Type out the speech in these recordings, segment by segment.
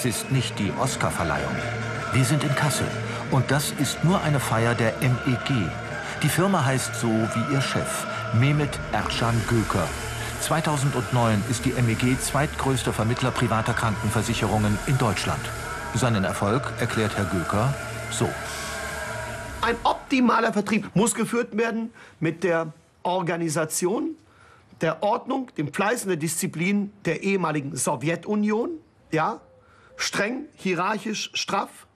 Das ist nicht die Oscarverleihung. Wir sind in Kassel. Und das ist nur eine Feier der MEG. Die Firma heißt so wie ihr Chef, Mehmet Ercan Göker. 2009 ist die MEG zweitgrößter Vermittler privater Krankenversicherungen in Deutschland. Seinen Erfolg erklärt Herr Göker so. Ein optimaler Vertrieb muss geführt werden mit der Organisation, der Ordnung, dem Fleiß und der Disziplin der ehemaligen Sowjetunion. Ja, streng, hierarchisch, straff,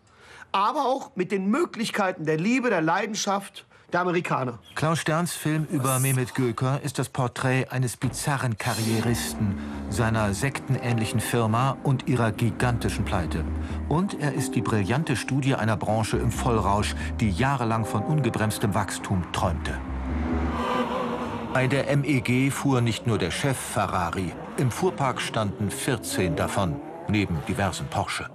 aber auch mit den Möglichkeiten der Liebe, der Leidenschaft der Amerikaner. Klaus Sterns Film über Mehmet Göker ist das Porträt eines bizarren Karrieristen, seiner sektenähnlichen Firma und ihrer gigantischen Pleite. Und er ist die brillante Studie einer Branche im Vollrausch, die jahrelang von ungebremstem Wachstum träumte. Bei der MEG fuhr nicht nur der Chef Ferrari. Im Fuhrpark standen 14 davon, neben diversen Porsche.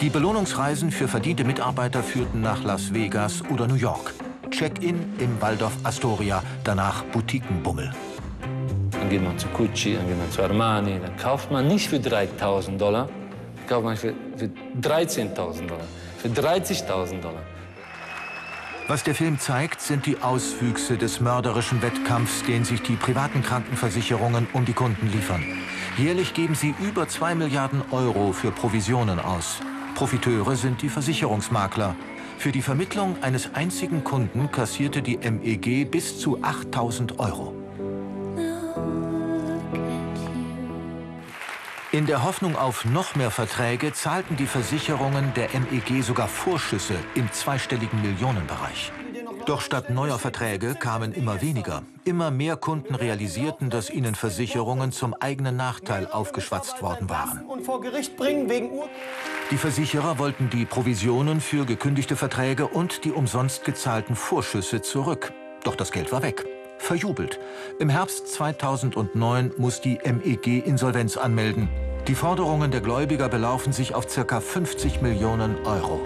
Die Belohnungsreisen für verdiente Mitarbeiter führten nach Las Vegas oder New York. Check-in im Waldorf Astoria, danach Boutiquenbummel. Dann geht man zu Gucci, dann geht man zu Armani, dann kauft man nicht für 3.000 Dollar, kauft man für, für 13.000 Dollar, für 30.000 Dollar. Was der Film zeigt, sind die Auswüchse des mörderischen Wettkampfs, den sich die privaten Krankenversicherungen um die Kunden liefern. Jährlich geben sie über 2 Milliarden Euro für Provisionen aus. Profiteure sind die Versicherungsmakler. Für die Vermittlung eines einzigen Kunden kassierte die MEG bis zu 8000 Euro. In der Hoffnung auf noch mehr Verträge zahlten die Versicherungen der MEG sogar Vorschüsse im zweistelligen Millionenbereich. Doch statt neuer Verträge kamen immer weniger. Immer mehr Kunden realisierten, dass ihnen Versicherungen zum eigenen Nachteil aufgeschwatzt worden waren. Die Versicherer wollten die Provisionen für gekündigte Verträge und die umsonst gezahlten Vorschüsse zurück. Doch das Geld war weg. Verjubelt. Im Herbst 2009 muss die MEG Insolvenz anmelden. Die Forderungen der Gläubiger belaufen sich auf ca. 50 Millionen Euro.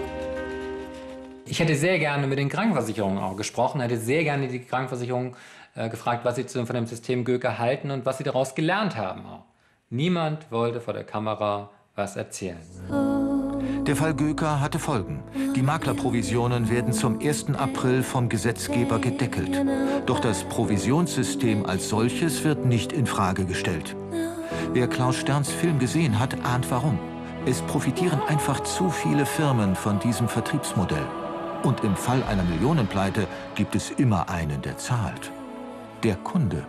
Ich hätte sehr gerne mit den Krankenversicherungen auch gesprochen, hätte sehr gerne die Krankenversicherungen äh, gefragt, was sie von dem System Göke halten und was sie daraus gelernt haben. Niemand wollte vor der Kamera was erzählen. Der Fall Göker hatte Folgen. Die Maklerprovisionen werden zum 1. April vom Gesetzgeber gedeckelt. Doch das Provisionssystem als solches wird nicht in Frage gestellt. Wer Klaus Sterns Film gesehen hat, ahnt warum. Es profitieren einfach zu viele Firmen von diesem Vertriebsmodell. Und im Fall einer Millionenpleite gibt es immer einen, der zahlt. Der Kunde.